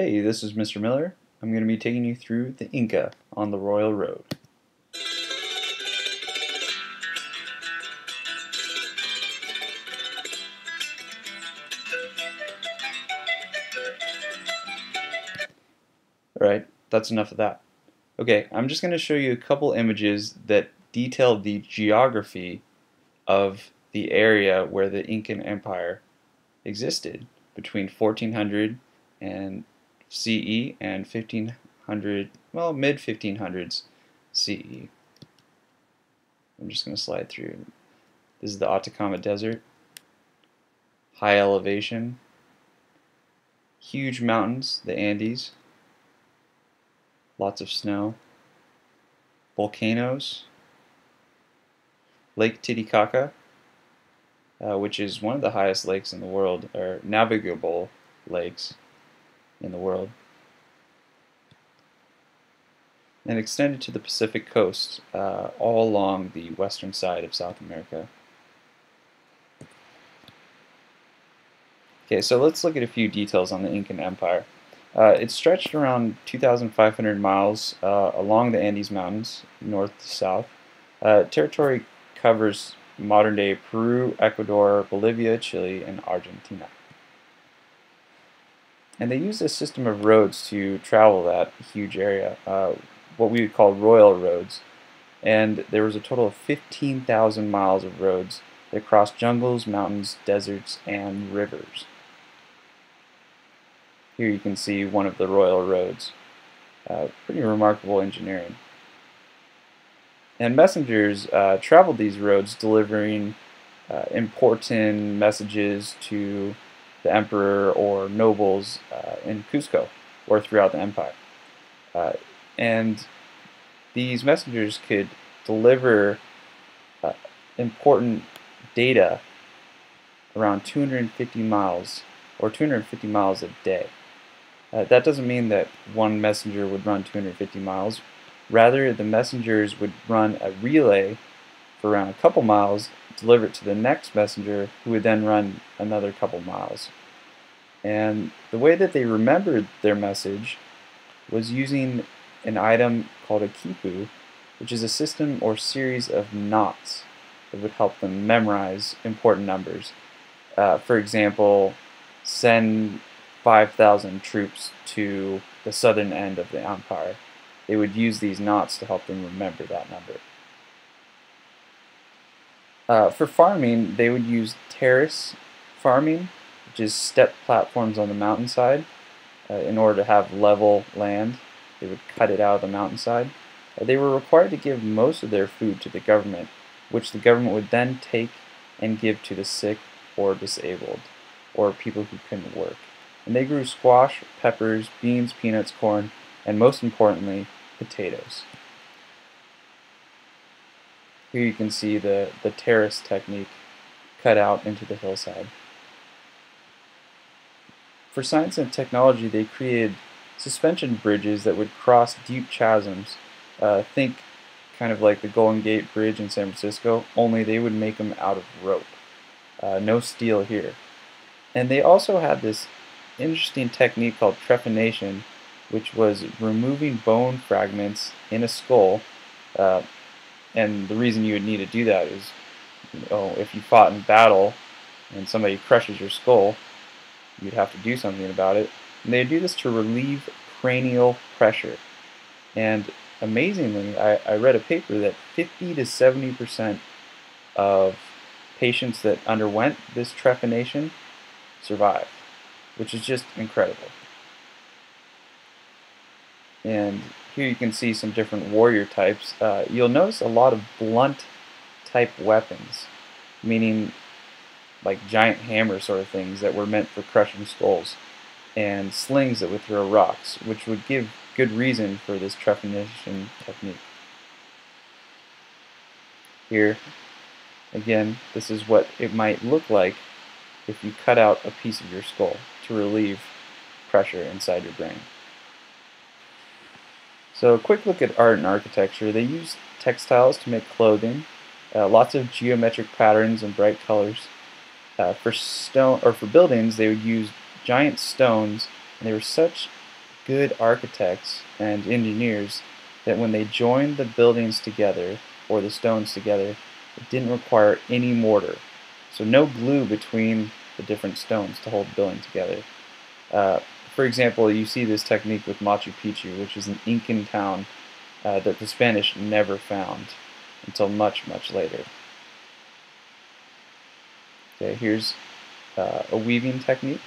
Hey, this is Mr. Miller. I'm going to be taking you through the Inca on the Royal Road. Alright, that's enough of that. Okay, I'm just going to show you a couple images that detail the geography of the area where the Incan Empire existed between 1400 and CE and 1500, well, mid 1500s CE. I'm just going to slide through. This is the Atacama Desert. High elevation. Huge mountains, the Andes. Lots of snow. Volcanoes. Lake Titicaca, uh, which is one of the highest lakes in the world, or navigable lakes in the world, and extended to the Pacific coast, uh, all along the western side of South America. Okay, so let's look at a few details on the Incan Empire. Uh, it stretched around 2,500 miles uh, along the Andes Mountains, north to south. Uh, territory covers modern-day Peru, Ecuador, Bolivia, Chile, and Argentina. And they used a system of roads to travel that huge area, uh, what we would call royal roads. And there was a total of 15,000 miles of roads that crossed jungles, mountains, deserts, and rivers. Here you can see one of the royal roads. Uh, pretty remarkable engineering. And messengers uh, traveled these roads delivering uh, important messages to the emperor or nobles uh, in Cusco or throughout the empire. Uh, and these messengers could deliver uh, important data around 250 miles or 250 miles a day. Uh, that doesn't mean that one messenger would run 250 miles. Rather, the messengers would run a relay for around a couple miles, deliver it to the next messenger, who would then run another couple miles. And the way that they remembered their message was using an item called a kipu, which is a system or series of knots that would help them memorize important numbers. Uh, for example, send 5,000 troops to the southern end of the empire. They would use these knots to help them remember that number. Uh, for farming, they would use terrace farming, which is step platforms on the mountainside. Uh, in order to have level land, they would cut it out of the mountainside. Uh, they were required to give most of their food to the government, which the government would then take and give to the sick or disabled, or people who couldn't work. And they grew squash, peppers, beans, peanuts, corn, and most importantly, potatoes. Here you can see the, the terrace technique cut out into the hillside. For science and technology, they created suspension bridges that would cross deep chasms. Uh, think kind of like the Golden Gate Bridge in San Francisco, only they would make them out of rope. Uh, no steel here. And they also had this interesting technique called trephination, which was removing bone fragments in a skull. Uh, and the reason you would need to do that is, if you fought in battle and somebody crushes your skull, you'd have to do something about it. And they do this to relieve cranial pressure. And amazingly, I, I read a paper that 50 to 70 percent of patients that underwent this trephination survived, which is just incredible. And here you can see some different warrior types. Uh, you'll notice a lot of blunt type weapons, meaning like giant hammer sort of things that were meant for crushing skulls, and slings that would throw rocks, which would give good reason for this trephination technique. Here, again, this is what it might look like if you cut out a piece of your skull to relieve pressure inside your brain. So a quick look at art and architecture. They use textiles to make clothing, uh, lots of geometric patterns and bright colors. Uh, for stone or for buildings, they would use giant stones, and they were such good architects and engineers that when they joined the buildings together, or the stones together, it didn't require any mortar. So no glue between the different stones to hold the building together. Uh, for example, you see this technique with Machu Picchu, which is an Incan town uh, that the Spanish never found until much, much later. Okay, here's uh, a weaving technique.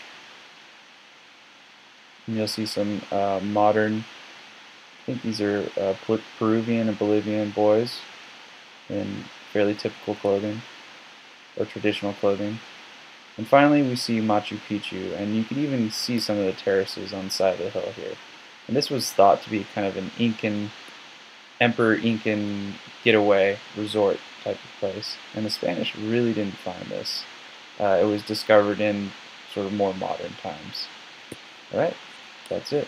And you'll see some uh, modern, I think these are uh, Peruvian and Bolivian boys in fairly typical clothing or traditional clothing. And finally we see Machu Picchu, and you can even see some of the terraces on the side of the hill here. And this was thought to be kind of an Incan, Emperor Incan getaway resort type of place. And the Spanish really didn't find this. Uh, it was discovered in sort of more modern times. Alright, that's it.